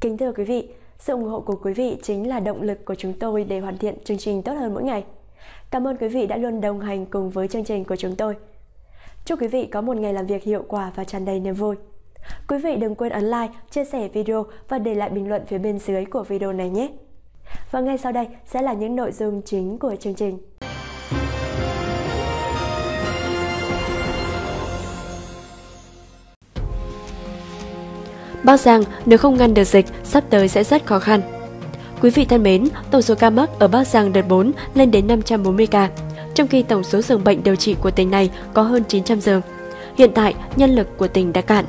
Kính thưa quý vị, sự ủng hộ của quý vị chính là động lực của chúng tôi để hoàn thiện chương trình tốt hơn mỗi ngày. Cảm ơn quý vị đã luôn đồng hành cùng với chương trình của chúng tôi. Chúc quý vị có một ngày làm việc hiệu quả và tràn đầy niềm vui. Quý vị đừng quên ấn like, chia sẻ video và để lại bình luận phía bên dưới của video này nhé. Và ngay sau đây sẽ là những nội dung chính của chương trình. Bắc Giang nếu không ngăn được dịch, sắp tới sẽ rất khó khăn. Quý vị thân mến, tổng số ca mắc ở Bắc Giang đợt 4 lên đến 540 ca, trong khi tổng số giường bệnh điều trị của tỉnh này có hơn 900 giường. Hiện tại, nhân lực của tỉnh đã cạn.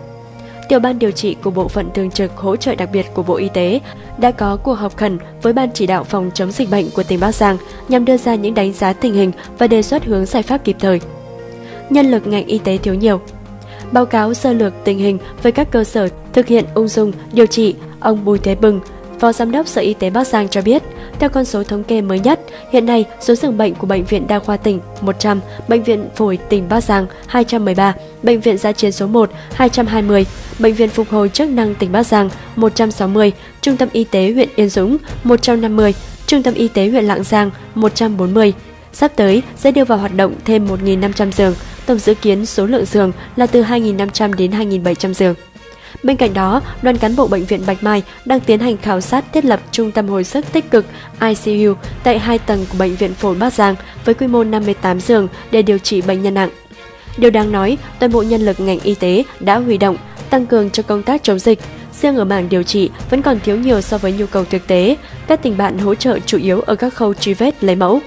Tiểu ban điều trị của Bộ phận Thường trực hỗ trợ đặc biệt của Bộ Y tế đã có cuộc họp khẩn với Ban chỉ đạo phòng chống dịch bệnh của tỉnh Bắc Giang nhằm đưa ra những đánh giá tình hình và đề xuất hướng giải pháp kịp thời. Nhân lực ngành y tế thiếu nhiều, báo cáo sơ lược tình hình với các cơ sở thực hiện ung dung điều trị, ông Bùi Thế Bừng, Phó Giám đốc Sở Y tế Bắc Giang cho biết, theo con số thống kê mới nhất, hiện nay số giường bệnh của Bệnh viện Đa khoa tỉnh 100, Bệnh viện Phổi tỉnh Bắc Giang 213, Bệnh viện gia chiến số 1 220, Bệnh viện Phục hồi chức năng tỉnh Bắc Giang 160, Trung tâm Y tế huyện Yên Dũng 150, Trung tâm Y tế huyện Lạng Giang 140. Sắp tới sẽ đưa vào hoạt động thêm 1.500 giường, tổng dự kiến số lượng giường là từ 2.500 đến 2.700 giường. Bên cạnh đó, đoàn cán bộ Bệnh viện Bạch Mai đang tiến hành khảo sát thiết lập trung tâm hồi sức tích cực ICU tại hai tầng của Bệnh viện Phổi Bắc Giang với quy mô 58 giường để điều trị bệnh nhân nặng. Điều đáng nói, toàn bộ nhân lực ngành y tế đã huy động, tăng cường cho công tác chống dịch. Riêng ở mảng điều trị vẫn còn thiếu nhiều so với nhu cầu thực tế, các tình bạn hỗ trợ chủ yếu ở các khâu truy vết lấy mẫu.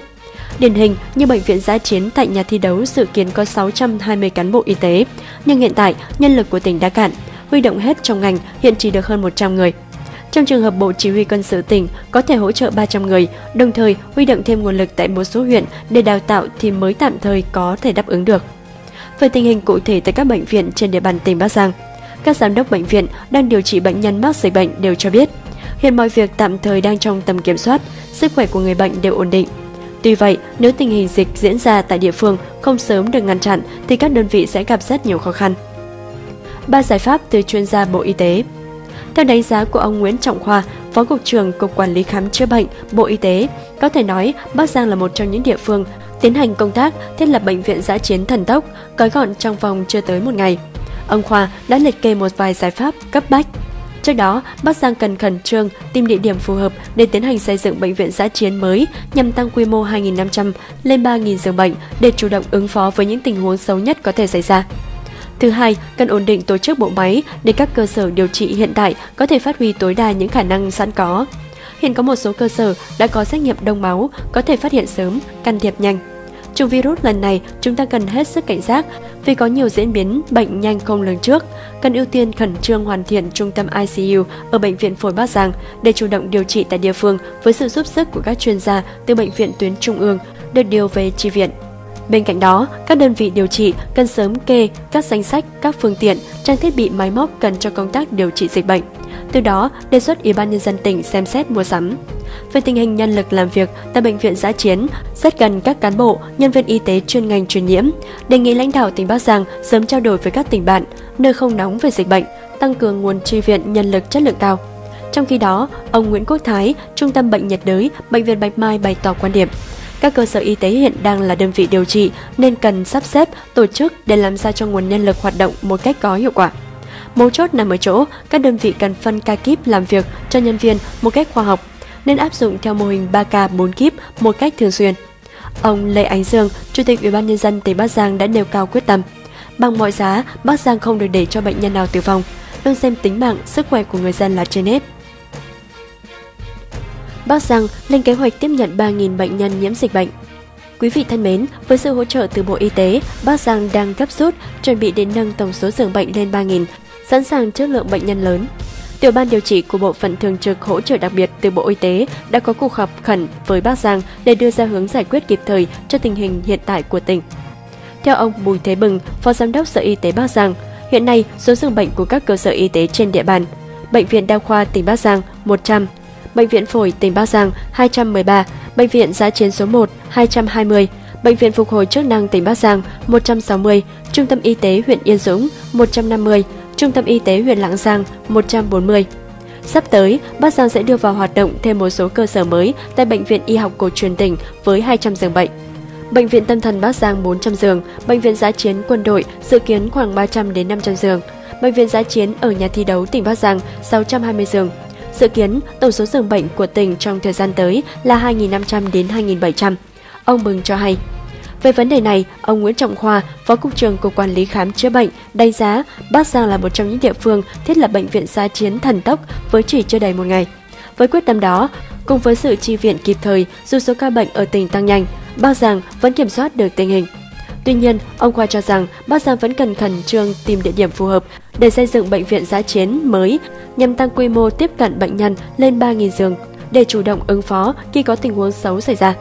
Điển hình như bệnh viện giã chiến tại nhà thi đấu dự kiến có 620 cán bộ y tế, nhưng hiện tại nhân lực của tỉnh đã cạn, huy động hết trong ngành hiện chỉ được hơn 100 người. Trong trường hợp Bộ Chỉ huy Quân sự tỉnh có thể hỗ trợ 300 người, đồng thời huy động thêm nguồn lực tại một số huyện để đào tạo thì mới tạm thời có thể đáp ứng được. Về tình hình cụ thể tại các bệnh viện trên địa bàn tỉnh Bắc Giang, các giám đốc bệnh viện đang điều trị bệnh nhân mắc dịch bệnh đều cho biết, hiện mọi việc tạm thời đang trong tầm kiểm soát, sức khỏe của người bệnh đều ổn định. Tuy vậy, nếu tình hình dịch diễn ra tại địa phương không sớm được ngăn chặn thì các đơn vị sẽ gặp rất nhiều khó khăn. Ba giải pháp từ chuyên gia Bộ Y tế Theo đánh giá của ông Nguyễn Trọng Khoa, Phó Cục trưởng Cục Quản lý Khám chữa bệnh, Bộ Y tế, có thể nói Bắc Giang là một trong những địa phương tiến hành công tác thiết lập bệnh viện giã chiến thần tốc, gói gọn trong vòng chưa tới một ngày. Ông Khoa đã liệt kê một vài giải pháp cấp bách Trước đó, Bắc Giang cần khẩn trương tìm địa điểm phù hợp để tiến hành xây dựng bệnh viện giã chiến mới nhằm tăng quy mô 2.500 lên 3.000 giường bệnh để chủ động ứng phó với những tình huống xấu nhất có thể xảy ra. Thứ hai, cần ổn định tổ chức bộ máy để các cơ sở điều trị hiện tại có thể phát huy tối đa những khả năng sẵn có. Hiện có một số cơ sở đã có xét nghiệm đông máu, có thể phát hiện sớm, can thiệp nhanh. Chủng virus lần này, chúng ta cần hết sức cảnh giác vì có nhiều diễn biến bệnh nhanh không lường trước. Cần ưu tiên khẩn trương hoàn thiện trung tâm ICU ở Bệnh viện Phổi Bắc Giang để chủ động điều trị tại địa phương với sự giúp sức của các chuyên gia từ Bệnh viện tuyến Trung ương được điều về chi viện. Bên cạnh đó, các đơn vị điều trị cần sớm kê các danh sách, các phương tiện, trang thiết bị máy móc cần cho công tác điều trị dịch bệnh. Từ đó, đề xuất Ủy ban nhân dân tỉnh xem xét mua sắm. Về tình hình nhân lực làm việc tại bệnh viện giã chiến, rất cần các cán bộ, nhân viên y tế chuyên ngành truyền nhiễm, đề nghị lãnh đạo tỉnh Bắc Giang sớm trao đổi với các tỉnh bạn, nơi không nóng về dịch bệnh, tăng cường nguồn tri viện nhân lực chất lượng cao. Trong khi đó, ông Nguyễn Quốc Thái, Trung tâm Bệnh nhiệt đới, Bệnh viện Bạch Mai bày tỏ quan điểm, các cơ sở y tế hiện đang là đơn vị điều trị nên cần sắp xếp, tổ chức để làm sao cho nguồn nhân lực hoạt động một cách có hiệu quả. Mấu chốt nằm ở chỗ, các đơn vị cần phân ca kíp làm việc cho nhân viên một cách khoa học, nên áp dụng theo mô hình 3K 4 kíp một cách thường xuyên. Ông Lê Ánh Dương, Chủ tịch Ủy ban nhân dân tỉnh Bắc Giang đã nêu cao quyết tâm. Bằng mọi giá, Bắc Giang không được để cho bệnh nhân nào tử vong, luôn xem tính mạng, sức khỏe của người dân là trên hết. Bắc Giang lên kế hoạch tiếp nhận 3.000 bệnh nhân nhiễm dịch bệnh. Quý vị thân mến, với sự hỗ trợ từ Bộ Y tế, Bắc Giang đang gấp rút chuẩn bị để nâng tổng số giường bệnh lên 3.000, sẵn sàng trước lượng bệnh nhân lớn. Tiểu ban điều trị của Bộ phận Thường trực hỗ trợ đặc biệt từ Bộ Y tế đã có cuộc họp khẩn với Bắc Giang để đưa ra hướng giải quyết kịp thời cho tình hình hiện tại của tỉnh. Theo ông Bùi Thế Bừng, Phó Giám đốc Sở Y tế Bắc Giang, hiện nay số giường bệnh của các cơ sở y tế trên địa bàn Bệnh viện Đa khoa tỉnh Bắc Giang 100, Bệnh viện Phổi tỉnh Bắc Giang 213, Bệnh viện Giã chiến số 1 220, Bệnh viện Phục hồi chức năng tỉnh Bắc Giang 160, Trung tâm Y tế huyện Yên Dũng 150, Trung tâm Y tế huyện Lạng Giang 140. Sắp tới, Bắc Giang sẽ đưa vào hoạt động thêm một số cơ sở mới tại Bệnh viện Y học cổ truyền tỉnh với 200 giường bệnh. Bệnh viện Tâm thần Bắc Giang 400 giường, Bệnh viện Giã chiến Quân đội dự kiến khoảng 300 đến 500 giường, Bệnh viện Giã chiến ở nhà thi đấu tỉnh Bắc Giang 620 giường. Dự kiến tổng số giường bệnh của tỉnh trong thời gian tới là 2.500 đến 2.700. Ông Bừng cho hay. Về vấn đề này, ông Nguyễn Trọng Khoa, Phó Cục trưởng Cục Quản lý Khám chữa bệnh, đánh giá Bắc Giang là một trong những địa phương thiết lập bệnh viện giã chiến thần tốc với chỉ chưa đầy một ngày. Với quyết tâm đó, cùng với sự chi viện kịp thời dù số ca bệnh ở tỉnh tăng nhanh, Bắc Giang vẫn kiểm soát được tình hình. Tuy nhiên, ông Khoa cho rằng Bắc Giang vẫn cần khẩn trương tìm địa điểm phù hợp để xây dựng bệnh viện giã chiến mới nhằm tăng quy mô tiếp cận bệnh nhân lên 3.000 giường để chủ động ứng phó khi có tình huống xấu xảy ra.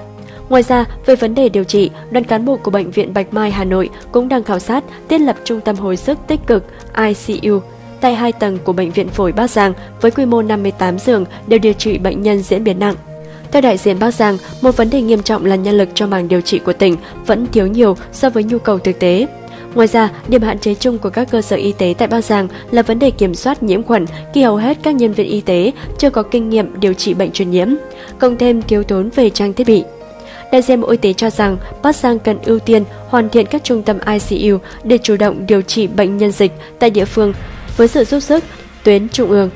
Ngoài ra, về vấn đề điều trị, đoàn cán bộ của Bệnh viện Bạch Mai Hà Nội cũng đang khảo sát thiết lập trung tâm hồi sức tích cực ICU tại hai tầng của Bệnh viện Phổi Bắc Giang với quy mô 58 giường đều điều trị bệnh nhân diễn biến nặng. Theo đại diện Bắc Giang, một vấn đề nghiêm trọng là nhân lực cho mảng điều trị của tỉnh vẫn thiếu nhiều so với nhu cầu thực tế. Ngoài ra, điểm hạn chế chung của các cơ sở y tế tại Bắc Giang là vấn đề kiểm soát nhiễm khuẩn khi hầu hết các nhân viên y tế chưa có kinh nghiệm điều trị bệnh truyền nhiễm, cộng thêm thiếu thốn về trang thiết bị. Đại diện Bộ Y tế cho rằng Bắc Giang cần ưu tiên hoàn thiện các trung tâm ICU để chủ động điều trị bệnh nhân dịch tại địa phương với sự giúp sức tuyến trung ương.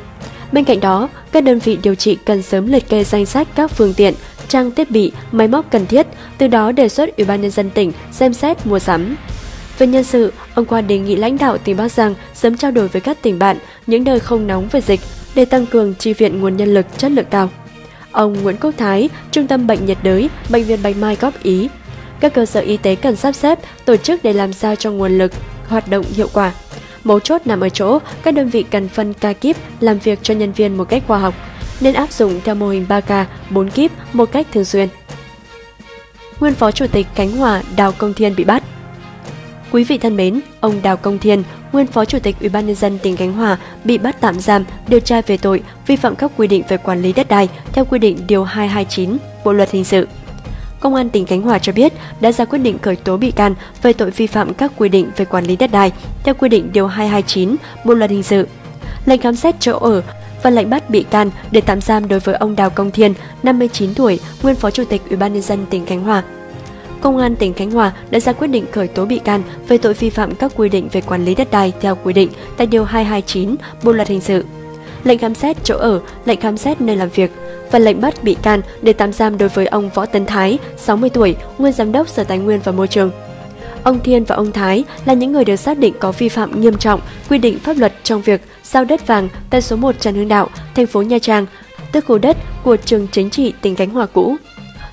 Bên cạnh đó, các đơn vị điều trị cần sớm liệt kê danh sách các phương tiện, trang thiết bị, máy móc cần thiết, từ đó đề xuất Ủy ban nhân dân tỉnh xem xét mua sắm. Về nhân sự, ông Qua đề nghị lãnh đạo tỉnh Bắc Giang sớm trao đổi với các tỉnh bạn những nơi không nóng về dịch để tăng cường chi viện nguồn nhân lực chất lượng cao. Ông Nguyễn Quốc Thái, Trung tâm Bệnh nhiệt đới, Bệnh viện Bạch Mai góp ý, các cơ sở y tế cần sắp xếp, tổ chức để làm sao cho nguồn lực hoạt động hiệu quả. Mấu chốt nằm ở chỗ, các đơn vị cần phân ca kíp làm việc cho nhân viên một cách khoa học, nên áp dụng theo mô hình 3K, 4 kíp một cách thường xuyên. Nguyên Phó Chủ tịch Cánh Hòa Đào Công Thiên bị bắt Quý vị thân mến, ông Đào Công Thiên, nguyên Phó Chủ tịch Ủy ban nhân dân tỉnh Khánh Hòa bị bắt tạm giam điều tra về tội vi phạm các quy định về quản lý đất đai theo quy định điều 229 Bộ luật hình sự. Công an tỉnh Khánh Hòa cho biết đã ra quyết định khởi tố bị can về tội vi phạm các quy định về quản lý đất đai theo quy định điều 229 Bộ luật hình sự. Lệnh khám xét chỗ ở và lệnh bắt bị can để tạm giam đối với ông Đào Công Thiên, 59 tuổi, nguyên Phó Chủ tịch Ủy ban nhân dân tỉnh Khánh Hòa Công an tỉnh Khánh Hòa đã ra quyết định khởi tố bị can về tội vi phạm các quy định về quản lý đất đai theo quy định tại điều 229 Bộ luật hình sự. Lệnh khám xét chỗ ở, lệnh khám xét nơi làm việc và lệnh bắt bị can để tạm giam đối với ông Võ Tấn Thái, 60 tuổi, nguyên giám đốc Sở Tài nguyên và Môi trường. Ông Thiên và ông Thái là những người được xác định có vi phạm nghiêm trọng quy định pháp luật trong việc giao đất vàng tại số 1 Trần Hưng Đạo, thành phố Nha Trang, tức khu đất của trường chính trị tỉnh Khánh Hòa cũ.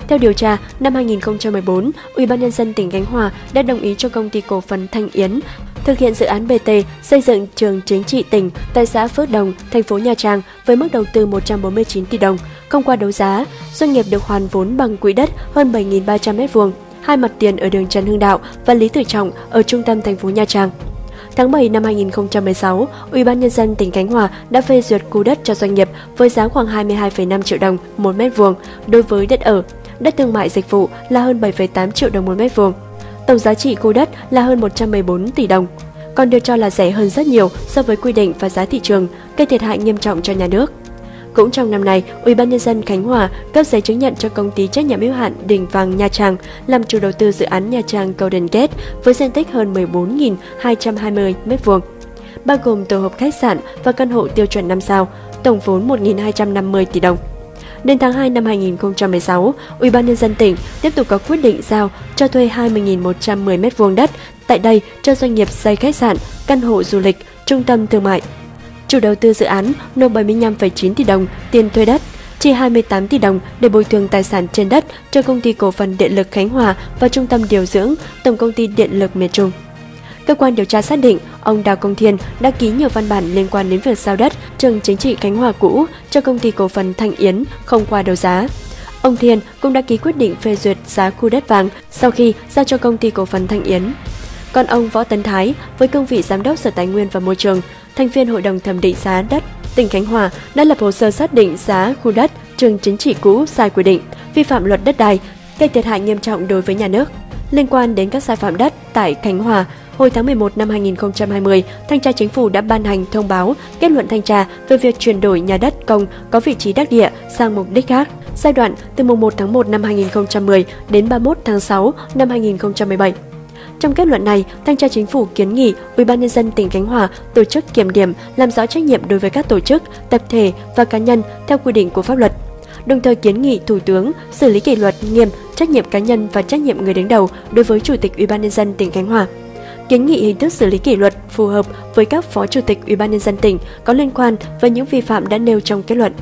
Theo điều tra, năm 2014, Ủy ban nhân dân tỉnh Khánh Hòa đã đồng ý cho công ty cổ phần Thanh Yến thực hiện dự án BT xây dựng trường chính trị tỉnh tại xã Phước Đồng, thành phố Nha Trang với mức đầu tư 149 tỷ đồng. Không qua đấu giá, doanh nghiệp được hoàn vốn bằng quỹ đất hơn 7.300 m2, hai mặt tiền ở đường Trần Hưng Đạo và Lý Tự Trọng ở trung tâm thành phố Nha Trang. Tháng 7 năm 2016, Ủy ban nhân dân tỉnh Khánh Hòa đã phê duyệt khu đất cho doanh nghiệp với giá khoảng 22,5 triệu đồng một mét vuông đối với đất ở đất thương mại dịch vụ là hơn 7,8 triệu đồng một mét vuông. Tổng giá trị khu đất là hơn 114 tỷ đồng, còn được cho là rẻ hơn rất nhiều so với quy định và giá thị trường, gây thiệt hại nghiêm trọng cho nhà nước. Cũng trong năm nay, Ủy ban nhân dân Khánh Hòa cấp giấy chứng nhận cho công ty trách nhiệm hữu hạn Đỉnh Vàng Nha Trang làm chủ đầu tư dự án Nha Trang Golden Gate với diện tích hơn 14.220 m2, bao gồm tổ hợp khách sạn và căn hộ tiêu chuẩn 5 sao, tổng vốn 1.250 tỷ đồng. Đến tháng 2 năm 2016, Ủy ban nhân dân tỉnh tiếp tục có quyết định giao cho thuê 20.110 m2 đất tại đây cho doanh nghiệp xây khách sạn, căn hộ du lịch, trung tâm thương mại. Chủ đầu tư dự án nộp 75,9 tỷ đồng tiền thuê đất, chi 28 tỷ đồng để bồi thường tài sản trên đất cho công ty cổ phần điện lực Khánh Hòa và trung tâm điều dưỡng Tổng công ty điện lực miền Trung. Cơ quan điều tra xác định ông Đào Công Thiên đã ký nhiều văn bản liên quan đến việc giao đất trường chính trị Khánh Hòa cũ cho công ty cổ phần Thanh Yến không qua đấu giá. Ông Thiên cũng đã ký quyết định phê duyệt giá khu đất vàng sau khi giao cho công ty cổ phần Thanh Yến. Còn ông Võ Tấn Thái với cương vị giám đốc Sở Tài nguyên và Môi trường, thành viên Hội đồng thẩm định giá đất tỉnh Khánh Hòa đã lập hồ sơ xác định giá khu đất trường chính trị cũ sai quy định, vi phạm luật đất đai, gây thiệt hại nghiêm trọng đối với nhà nước. Liên quan đến các sai phạm đất tại Khánh Hòa, Hồi tháng 11 năm 2020, Thanh tra Chính phủ đã ban hành thông báo kết luận thanh tra về việc chuyển đổi nhà đất công có vị trí đắc địa sang mục đích khác, giai đoạn từ mùng 1 tháng 1 năm 2010 đến 31 tháng 6 năm 2017. Trong kết luận này, Thanh tra Chính phủ kiến nghị UBND tỉnh Khánh Hòa tổ chức kiểm điểm, làm rõ trách nhiệm đối với các tổ chức, tập thể và cá nhân theo quy định của pháp luật. Đồng thời kiến nghị Thủ tướng xử lý kỷ luật nghiêm trách nhiệm cá nhân và trách nhiệm người đứng đầu đối với Chủ tịch UBND tỉnh Khánh Hòa kiến nghị hình thức xử lý kỷ luật phù hợp với các phó chủ tịch ủy ban nhân dân tỉnh có liên quan với những vi phạm đã nêu trong kết luận.